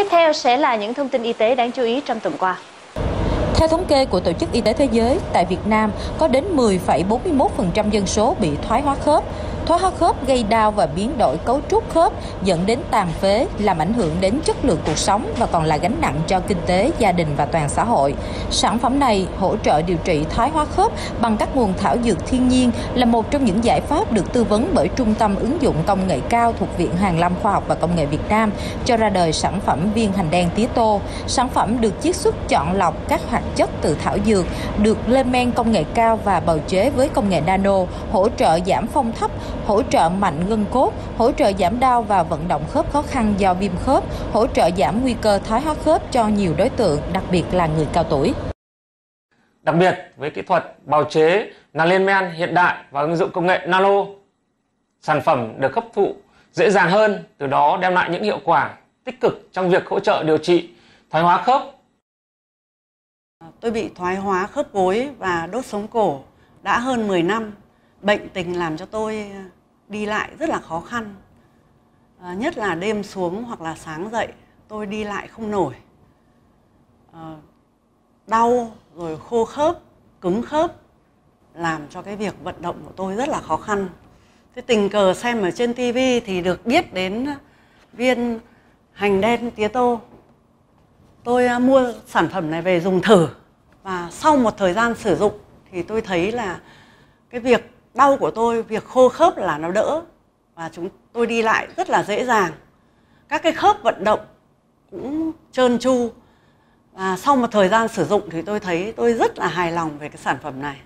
Tiếp theo sẽ là những thông tin y tế đáng chú ý trong tuần qua. Theo thống kê của Tổ chức Y tế Thế giới, tại Việt Nam có đến 10,41% dân số bị thoái hóa khớp. Thoái hóa khớp gây đau và biến đổi cấu trúc khớp dẫn đến tàn phế, làm ảnh hưởng đến chất lượng cuộc sống và còn là gánh nặng cho kinh tế, gia đình và toàn xã hội. Sản phẩm này hỗ trợ điều trị thoái hóa khớp bằng các nguồn thảo dược thiên nhiên là một trong những giải pháp được tư vấn bởi Trung tâm ứng dụng công nghệ cao thuộc Viện Hàn Lâm Khoa học và Công nghệ Việt Nam cho ra đời sản phẩm viên hành đen tía tô. Sản phẩm được chiết xuất chọn lọc các hoạt chất từ thảo dược, được lên men công nghệ cao và bào chế với công nghệ nano, hỗ trợ giảm phong thấp, hỗ trợ mạnh gân cốt, hỗ trợ giảm đau và vận động khớp khó khăn do viêm khớp, hỗ trợ giảm nguy cơ thoái hóa khớp cho nhiều đối tượng, đặc biệt là người cao tuổi. Đặc biệt với kỹ thuật bào chế men hiện đại và ứng dụng công nghệ nano, sản phẩm được hấp thụ dễ dàng hơn, từ đó đem lại những hiệu quả tích cực trong việc hỗ trợ điều trị thoái hóa khớp. Tôi bị thoái hóa khớp gối và đốt sống cổ đã hơn 10 năm. Bệnh tình làm cho tôi đi lại rất là khó khăn. À, nhất là đêm xuống hoặc là sáng dậy tôi đi lại không nổi. À, đau rồi khô khớp, cứng khớp làm cho cái việc vận động của tôi rất là khó khăn. Thế tình cờ xem ở trên TV thì được biết đến viên hành đen tía tô. Tôi à, mua sản phẩm này về dùng thử và sau một thời gian sử dụng thì tôi thấy là cái việc đau của tôi, việc khô khớp là nó đỡ và chúng tôi đi lại rất là dễ dàng. Các cái khớp vận động cũng trơn tru và sau một thời gian sử dụng thì tôi thấy tôi rất là hài lòng về cái sản phẩm này.